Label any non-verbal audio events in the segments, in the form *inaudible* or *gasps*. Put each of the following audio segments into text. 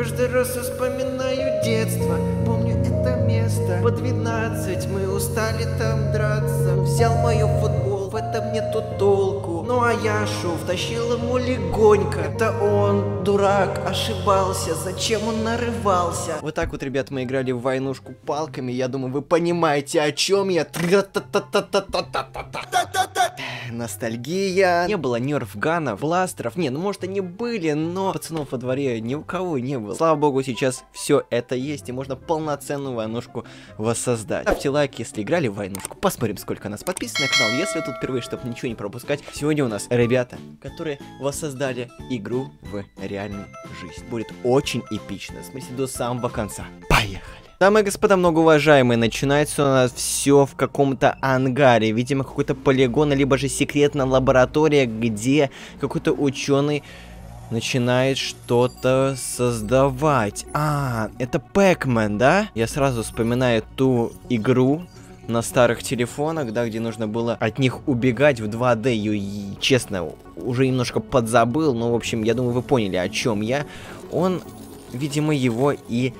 Каждый раз вспоминаю детство. Помню это место. По 12 мы устали там драться. Взял мою футбол, в этом нету толку. Ну а я шел, втащил ему легонько. Это он, дурак, ошибался. Зачем он нарывался? Вот так вот, ребят, мы играли в войнушку палками. Я думаю, вы понимаете, о чем я Ностальгия Не было нерфганов, бластеров. Не, ну может они были, но пацанов во дворе ни у кого не было. Слава богу, сейчас все это есть И можно полноценную войнушку воссоздать. Ставьте лайк, если играли в войнушку. Посмотрим, сколько нас подписано на канал Если тут впервые, чтобы ничего не пропускать. Сегодня у нас ребята, которые воссоздали игру в реальной жизни. Будет очень эпично, в смысле до самого конца. Поехали! Дамы и господа, многоуважаемые, начинается у нас все в каком-то ангаре. Видимо, какой-то полигон, либо же секретная лаборатория, где какой-то ученый начинает что-то создавать. А, это Пэкмен, да? Я сразу вспоминаю ту игру на старых телефонах, да, где нужно было от них убегать в 2D. И, честно, уже немножко подзабыл, но, в общем, я думаю, вы поняли, о чем я. Он, видимо, его и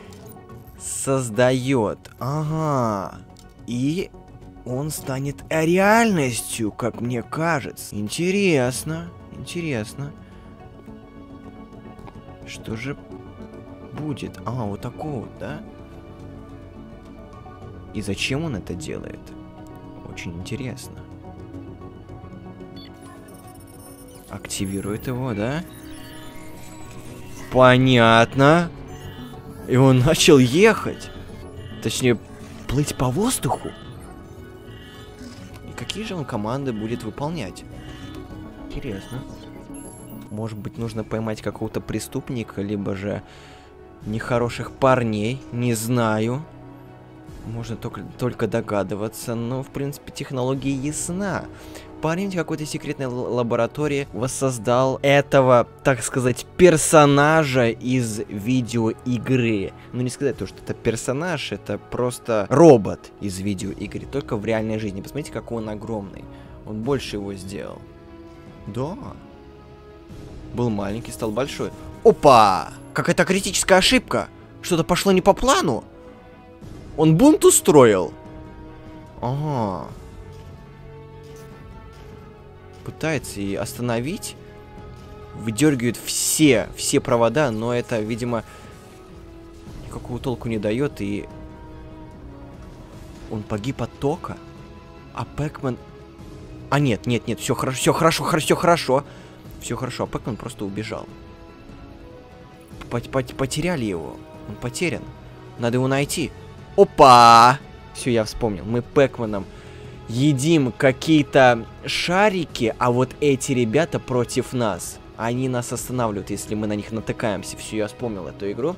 создает. Ага. И он станет реальностью, как мне кажется. Интересно, интересно. Что же будет? А, вот такого, да? И зачем он это делает? Очень интересно. Активирует его, да? Понятно. И он начал ехать. Точнее, плыть по воздуху. И какие же он команды будет выполнять? Интересно. Может быть, нужно поймать какого-то преступника, либо же нехороших парней, не знаю. Можно только, только догадываться, но, в принципе, технология ясна. Парень в какой-то секретной лаборатории воссоздал этого, так сказать, персонажа из видеоигры. Ну, не сказать то, что это персонаж, это просто робот из видеоигры, только в реальной жизни. Посмотрите, какой он огромный. Он больше его сделал. Да. Был маленький, стал большой. Опа! Какая-то критическая ошибка. Что-то пошло не по плану. Он бунт устроил. Ага пытается и остановить. Выдергивает все, все провода, но это, видимо, никакого толку не дает, и он погиб от тока. А Пэкман... А нет, нет, нет, все хорошо, все хорошо, все хорошо. Все хорошо, а Пэкман просто убежал. Потеряли его. Он потерян. Надо его найти. Опа! Все, я вспомнил. Мы Пэкманом едим какие-то шарики, а вот эти ребята против нас. Они нас останавливают, если мы на них натыкаемся. Все, я вспомнил эту игру.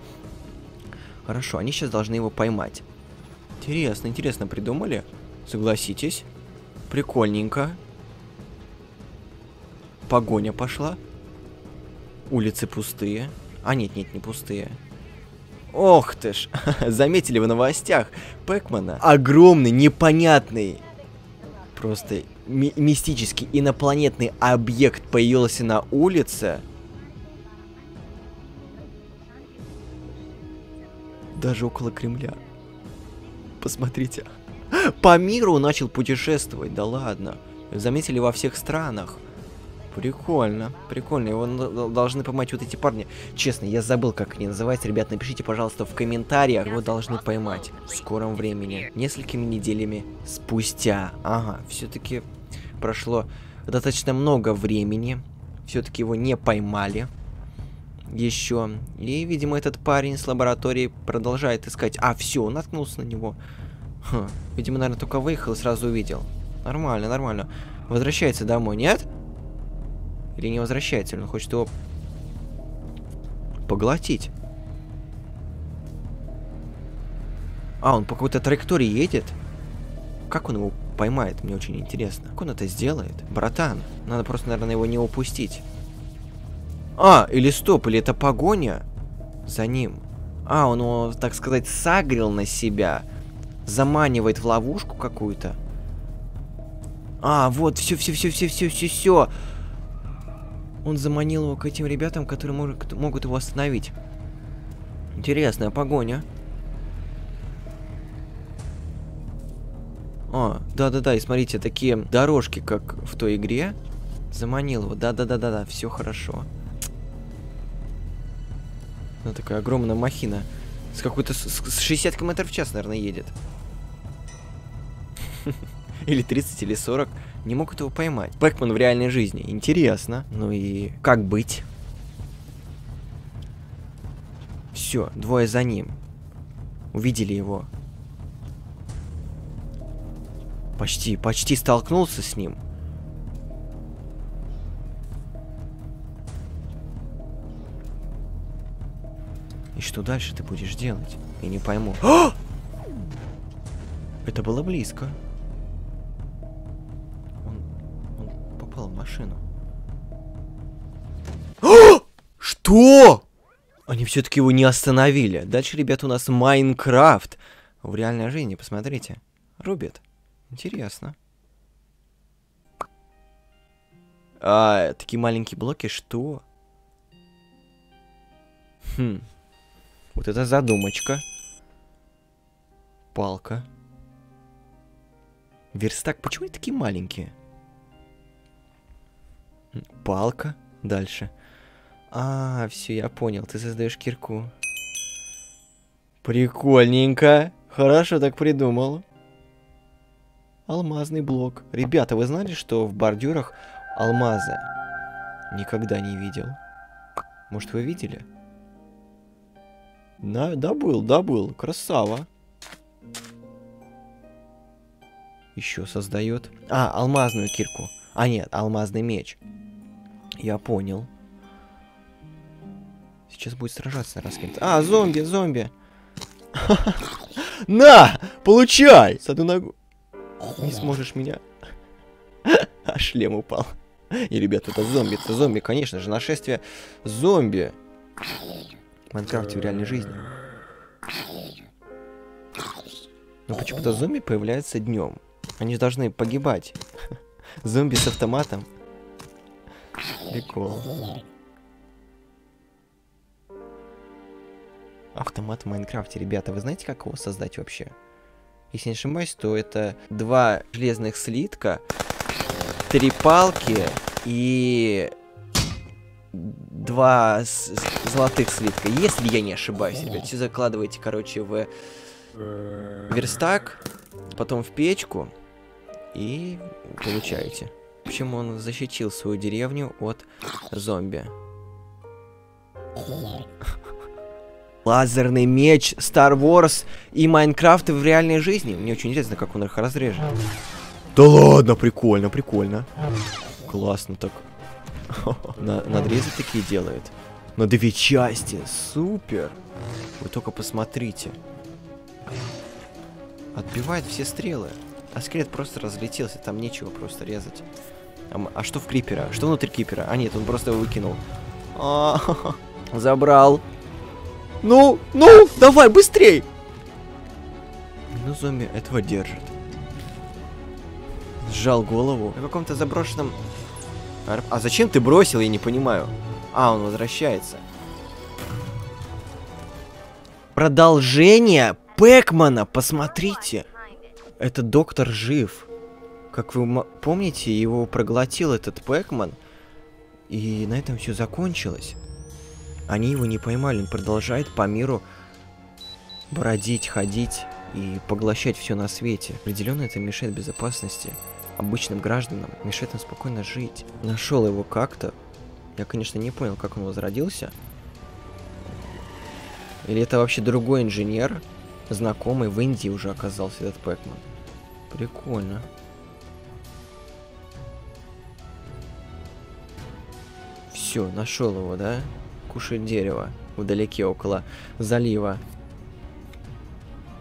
Хорошо, они сейчас должны его поймать. Интересно, интересно придумали. Согласитесь. Прикольненько. Погоня пошла. Улицы пустые. А нет, нет, не пустые. Ох ты ж, *laughs* заметили в новостях Пэкмана? Огромный, непонятный просто ми мистический инопланетный объект появился на улице. Даже около Кремля. Посмотрите. По миру начал путешествовать, да ладно. Заметили во всех странах. Прикольно, прикольно. Его должны поймать вот эти парни. Честно, я забыл, как они называются. Ребят, напишите, пожалуйста, в комментариях. Его должны поймать в скором времени. Несколькими неделями спустя. Ага, все-таки прошло достаточно много времени. Все-таки его не поймали. Еще. И, видимо, этот парень с лаборатории продолжает искать. А, все, наткнулся на него. Хм. Видимо, наверное, только выехал и сразу увидел. Нормально, нормально. Возвращается домой, нет? Или не возвращается, или он хочет его поглотить. А, он по какой-то траектории едет? Как он его поймает, мне очень интересно. Как он это сделает? Братан, надо просто, наверное, его не упустить. А, или стоп, или это погоня за ним. А, он его, так сказать, сагрил на себя. Заманивает в ловушку какую-то. А, вот, все, все, все, все, все, все, все. Он заманил его к этим ребятам, которые может, могут его остановить. Интересная погоня. А, да-да-да, и смотрите, такие дорожки, как в той игре. Заманил его. Да-да-да-да-да, все хорошо. Она такая огромная махина. С какой-то... С 60 км в час, наверное, едет. *laughs* Или 30, или 40. Не мог этого поймать. Бэкман в реальной жизни. Интересно. Ну и как быть? Все, двое за ним. Увидели его. Почти, почти столкнулся с ним. И что дальше ты будешь делать? Я не пойму. *gasps* Это было близко. Машину. *gasps* Что? Они все-таки его не остановили. Дальше, ребят, у нас Майнкрафт. В реальной жизни, посмотрите. Рубит. Интересно. А, такие маленькие блоки, что? Хм. Вот это задумочка. Палка. Верстак. Почему они такие маленькие? Палка. Дальше. А, все, я понял. Ты создаешь кирку. Прикольненько. Хорошо так придумал. Алмазный блок. Ребята, вы знали, что в бордюрах алмазы? Никогда не видел. Может, вы видели? Да, да был, да был. Красава. Еще создает. А, алмазную кирку. А, нет, алмазный меч. Я понял. Сейчас будет сражаться с кем-то. А, зомби, зомби. *laughs* На! Получай! С одну ногу. Не сможешь меня. *laughs* А шлем упал. И, ребят, это зомби, это зомби, конечно же, нашествие зомби. В Майнкрафте в реальной жизни. Но почему-то зомби появляются днем. Они должны погибать. *laughs* Зомби с автоматом. Прикол. Автомат в Майнкрафте, ребята, вы знаете, как его создать вообще? Если не ошибаюсь, то это два железных слитка, три палки и два золотых слитка. Если я не ошибаюсь, ребят, все закладывайте, короче, в верстак, потом в печку и получаете. Общем, он защитил свою деревню от зомби. *laughs* Лазерный меч, Star Wars и Майнкрафт в реальной жизни. Мне очень интересно, как он их разрежет. Да ладно, прикольно, прикольно. Классно так. *laughs* На, надрезы такие делает. На две части, супер. Вы только посмотрите. Отбивает все стрелы. А скелет просто разлетелся, там нечего просто резать. А, а что в крипера? Что внутри крипера? А нет, он просто его выкинул. А -а *laughs* -а. Забрал. Ну, ну, давай, быстрей! Ну, зомби этого держит. Сжал голову. На каком-то заброшенном... А зачем ты бросил, я не понимаю. А, он возвращается. Продолжение Пэкмана, посмотрите. Этот доктор жив. Как вы помните, его проглотил этот Пэкман. И на этом все закончилось. Они его не поймали, он продолжает по миру бродить, ходить и поглощать все на свете. Определенно это мешает безопасности обычным гражданам, мешает им спокойно жить. Нашел его как-то. Я, конечно, не понял, как он возродился. Или это вообще другой инженер, знакомый в Индии уже оказался этот Пэкман. Прикольно. Все, нашел его, да? кушает дерево вдалеке, около залива.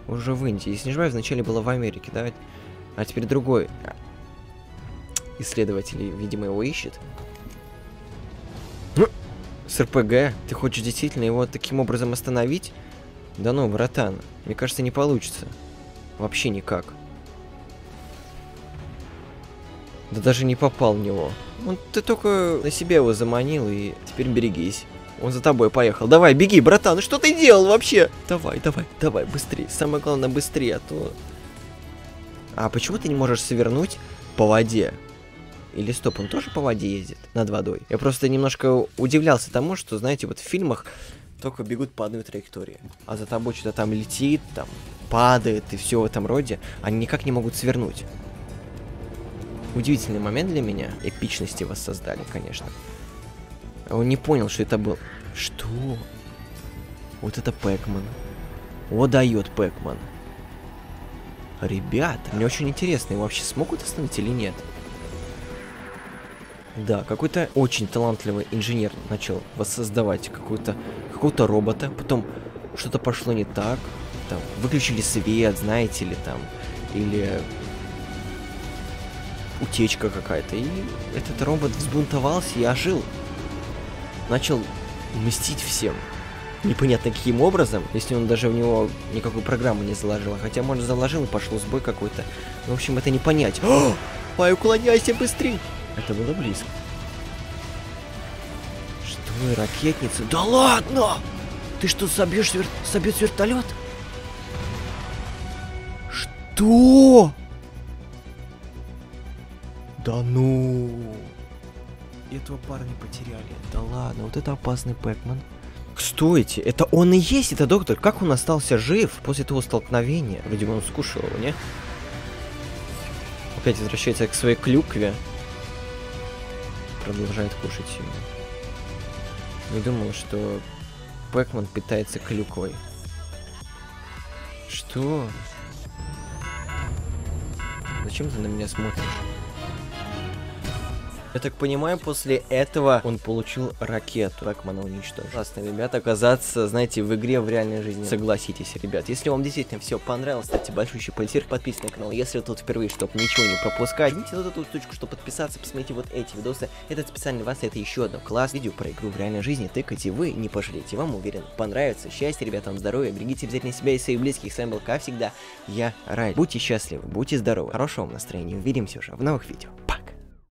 Уже в Индии. Если не ошибаюсь, вначале было в Америке, да? А теперь другой исследователь, видимо, его ищет. С РПГ? Ты хочешь действительно его таким образом остановить? Да ну, братан, мне кажется, не получится. Вообще никак. Да даже не попал в него. Он, ты только на себя его заманил, и теперь берегись. Он за тобой поехал. Давай, беги, братан. Что ты делал вообще? Давай, давай, давай, быстрее. Самое главное, быстрее, а то... А почему ты не можешь свернуть по воде? Или стоп, он тоже по воде ездит над водой? Я просто немножко удивлялся тому, что, знаете, вот в фильмах только бегут по одной траектории. А за тобой что-то там летит, там падает и все в этом роде. Они никак не могут свернуть. Удивительный момент для меня. Эпичности воссоздали, конечно. Он не понял, что это был. Что? Вот это Пэкман. О, дает Пэкман. Ребята, мне очень интересно, его вообще смогут остановить или нет? Да, какой-то очень талантливый инженер начал воссоздавать какую-то какого-то робота, потом что-то пошло не так, там выключили свет, знаете ли, там, или утечка какая-то, и этот робот взбунтовался и ожил, начал мстить всем. Непонятно каким образом, если он даже в него никакую программу не заложил. Хотя, может, заложил и пошел сбой какой-то. В общем, это не понять. О! *gasps* Пай, уклоняйся быстрее! Это было близко. Что, ракетница? Да ладно! Ты что, собьешь вер... собьет вертолет? Что? Да ну! Этого парня потеряли. Да ладно, вот это опасный Пэкман. Стойте, это он и есть, это доктор. Как он остался жив после того столкновения? Вроде бы он скушал его, не? Опять возвращается к своей клюкве продолжает кушать ее. Не думал, что Пэкман питается клюквой. Что? Зачем ты на меня смотришь? Я так понимаю, после этого он получил ракету. Ракмана уничтожил. Классно, ребят, оказаться, знаете, в игре в реальной жизни. Согласитесь, ребят. Если вам действительно все понравилось, ставьте большой пальцер, подписывайтесь на канал. Если тут впервые, чтобы ничего не пропускать, идите на эту штучку, чтобы подписаться, посмотрите вот эти видосы. Этот специально для вас, это еще одно класс видео про игру в реальной жизни. Тыкайте вы, не пожалеете. Вам, уверен, понравится. Счастья, ребятам, здоровья, берегите обязательно себя и своих близких. С вами был, как всегда, я Рай. Будьте счастливы, будьте здоровы, хорошего вам настроения. Увидимся уже в новых видео.